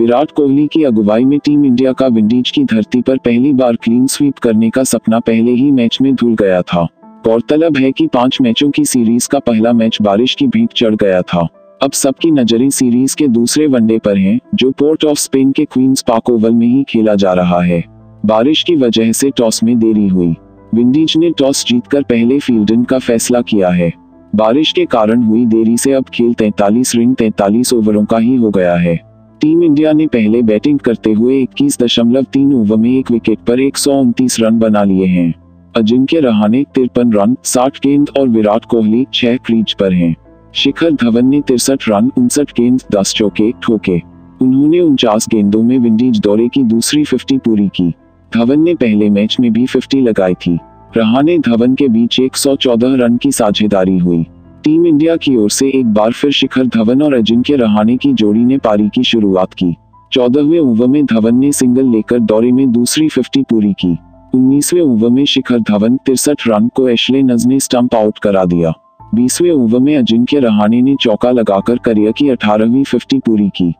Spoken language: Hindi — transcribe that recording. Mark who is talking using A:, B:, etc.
A: विराट कोहली की अगुवाई में टीम इंडिया का विंडीज की धरती पर पहली बार क्लीन स्वीप करने का सपना पहले ही मैच में धुल गया था। गौरतलब है कि पाँच मैचों की सीरीज़ का पहला मैच बारिश की भीख चढ़ गया था। अब सबकी नज़रें सीरीज़ के दूसरे वनडे पर हैं, जो पोर्ट ऑफ़ स्पेन के क्वींस पार्क ओवल में ही खेला जा रहा है। बारिश की वजह से टॉस में देरी हुई। विंडीज ने टॉस जीतकर पहले फील्डिंग का फैसला किया है। बारिश के कारण हुई देरी से अब खेल 43 रिंग 43 ओवरों का ही हो गया है। टीम इंडिया ने पहले बैटिंग करते हुए 21.3 ओवर में एक विकेट पर एक सौ उनतीस रन बना लिए हैं। अजिंक्य रहाने तिरपन रन 60 गेंद और विराट कोहली छह क्रीज पर हैं। शिखर धवन ने तिरसठ रन, उनसठ गेंद, दस चौके, ठोके। उन्होंने उनचास गेंदों में विंडीज दौरे की दूसरी फिफ्टी पूरी की। धवन ने पहले मैच में भी 50 लगाई थी। रहाने धवन के बीच 114 रन की साझेदारी हुई। टीम इंडिया की ओर से एक बार फिर शिखर धवन और अजिंक्य रहाने की जोड़ी ने पारी की शुरुआत की। चौदहवें ओवर में धवन ने सिंगल लेकर दौरे में दूसरी 50 पूरी की। उन्नीसवे ओवर में शिखर धवन तिरसठ रन को एशले नज ने स्टंप आउट करा दिया। बीसवें ओवर में अजिंक्य रहाणे ने चौका लगाकर करियर की अठारहवीं फिफ्टी पूरी की।